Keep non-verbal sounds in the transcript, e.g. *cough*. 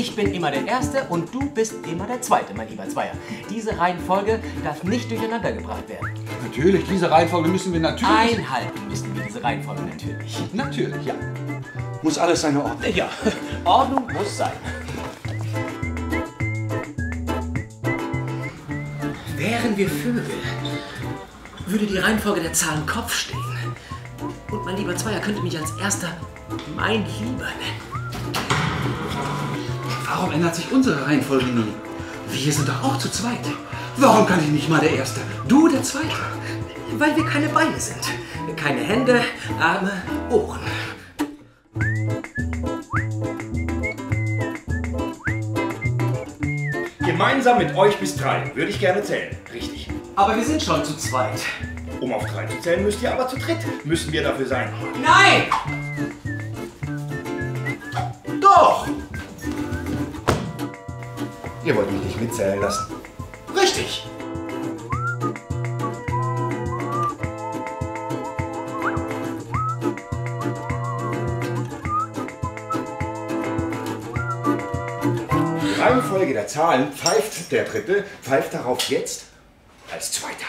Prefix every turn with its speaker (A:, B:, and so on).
A: Ich bin immer der Erste und du bist immer der Zweite, mein lieber Zweier. Diese Reihenfolge darf nicht durcheinander gebracht werden.
B: Natürlich, diese Reihenfolge müssen wir natürlich...
A: Einhalten müssen wir diese Reihenfolge natürlich.
B: Natürlich, ja. Muss alles seine Ordnung.
A: Ja, *laughs* Ordnung muss sein. Wären wir Vögel, würde die Reihenfolge der Zahlen Kopf stehen. Und mein lieber Zweier könnte mich als erster mein Lieber nennen.
B: Warum ändert sich unsere Reihenfolge nie? Wir sind doch auch zu zweit. Warum kann ich nicht mal der Erste? Du der Zweite.
A: Weil wir keine Beine sind. Keine Hände, Arme, Ohren.
C: Gemeinsam mit euch bis drei würde ich gerne zählen. Richtig.
A: Aber wir sind schon zu zweit.
C: Um auf drei zu zählen, müsst ihr aber zu dritt. Müssen wir dafür sein.
A: Nein!
C: Ihr wollt mich nicht mitzählen lassen.
A: Richtig!
C: Die Reihenfolge der Zahlen pfeift der Dritte, pfeift darauf jetzt als Zweiter.